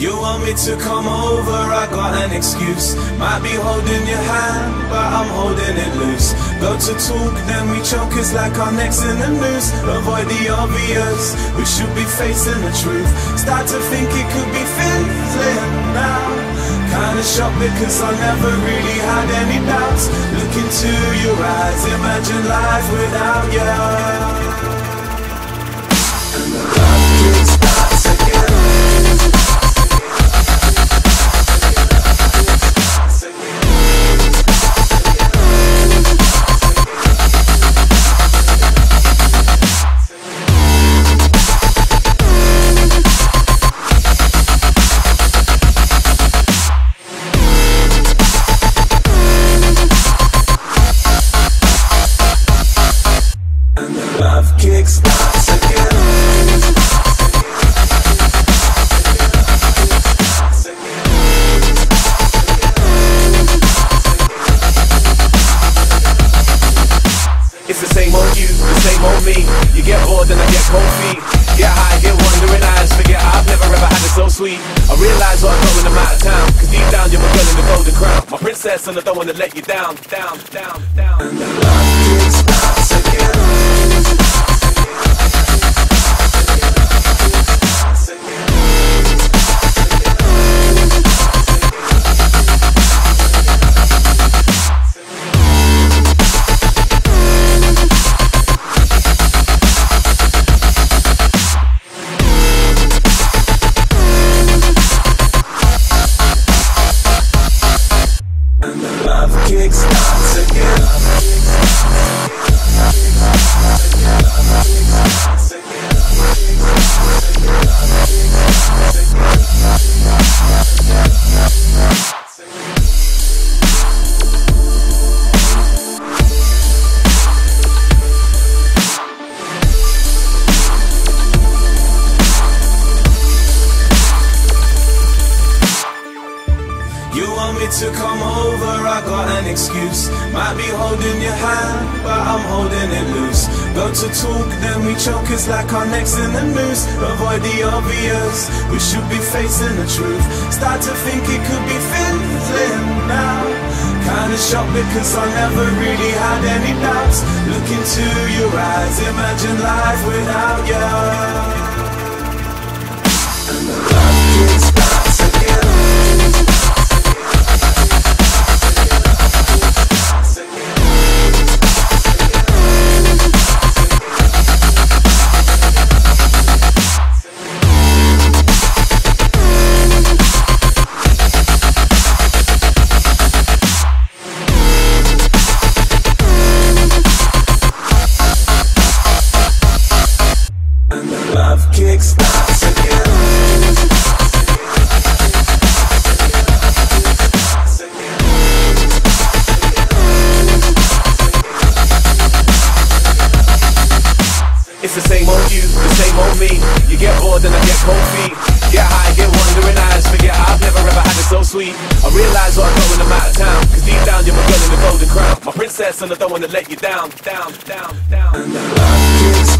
You want me to come over, I got an excuse. Might be holding your hand, but I'm holding it loose. Go to talk, then we choke, it's like our necks in the noose. Avoid the obvious, we should be facing the truth. Start to think it could be fizzling now. Kinda shocked because I never really had any doubts. Look into your eyes, imagine life without you. Me. You get bored and I get cold feet. Get high, get wandering eyes. Forget I've never ever had it so sweet. I realize what I'm going, I'm out of town. Cause deep down you're my girl in the golden crown. My princess and I don't wanna let you down, down, down, down. And the love again. To come over, I got an excuse. Might be holding your hand, but I'm holding it loose. Go to talk, then we choke, it's like our necks in the noose. Avoid the obvious, we should be facing the truth. Start to think it could be fizzling now. Kinda shocked because I never really had any doubts. Look into your eyes, imagine life without you. It's the same old you, the same old me. You get bored and I get cold feet. Get high, get wandering eyes. Forget I've never ever had it so sweet. I realize what I'm going, I'm out of town. Cause deep down you're my girl in the golden crown. My princess and I don't wanna let you down, down, down, down. And the love again.